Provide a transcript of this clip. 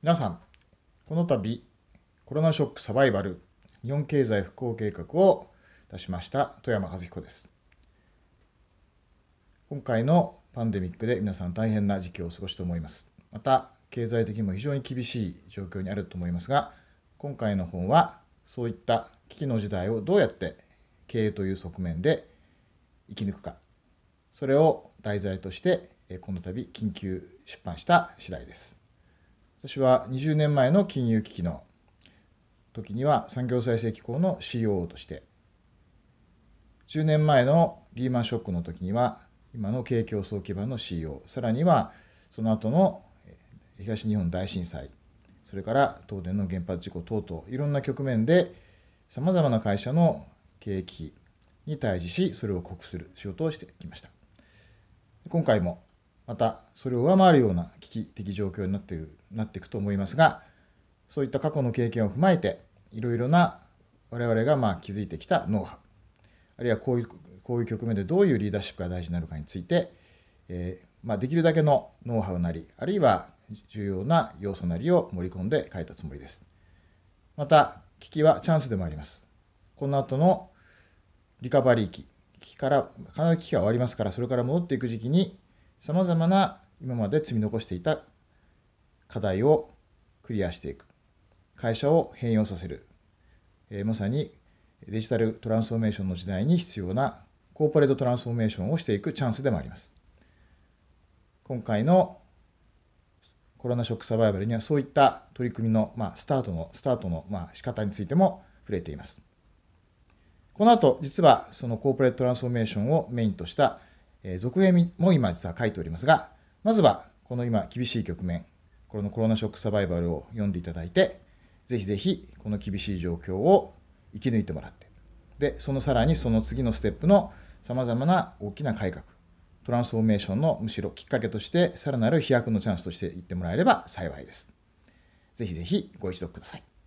皆さん、この度、コロナショックサバイバル日本経済復興計画を出しました富山和彦です。今回のパンデミックで皆さん大変な時期をお過ごしと思います。また、経済的にも非常に厳しい状況にあると思いますが、今回の本はそういった危機の時代をどうやって経営という側面で生き抜くか、それを題材としてこの度緊急出版した次第です。私は20年前の金融危機の時には産業再生機構の COO として10年前のリーマンショックの時には今の経営競争基盤の CEO さらにはその後の東日本大震災それから東電の原発事故等々いろんな局面でさまざまな会社の経営危機に対峙しそれを克服する仕事をしてきました。今回もまたそれを上回るような危機的状況になっているなっていくと思いますがそういった過去の経験を踏まえていろいろな我々がまあ築いてきたノウハウあるいはこういうこういう局面でどういうリーダーシップが大事になるかについて、えー、まあ、できるだけのノウハウなりあるいは重要な要素なりを盛り込んで書いたつもりです。また危機はチャンスでもあります。この後のリカバリー期危機から必ず危機が終わりますからそれから戻っていく時期にさまざまな今まで積み残していた課題をクリアしていく会社を変容させる、えー、まさにデジタルトランスフォーメーションの時代に必要なコーポレートトランスフォーメーションをしていくチャンスでもあります。今回のコロナショックサバイバルにはそういった取り組みの、まあ、スタートのスタートの、まあ、仕方についても触れています。この後実はそのコーポレートトランスフォーメーションをメインとした、えー、続編も今実は書いておりますがまずはこの今厳しい局面このコロナショックサバイバルを読んでいただいてぜひぜひこの厳しい状況を生き抜いてもらってでそのさらにその次のステップのさまざまな大きな改革トランスフォーメーションのむしろきっかけとしてさらなる飛躍のチャンスとして言ってもらえれば幸いです。ぜひぜひご一読ください。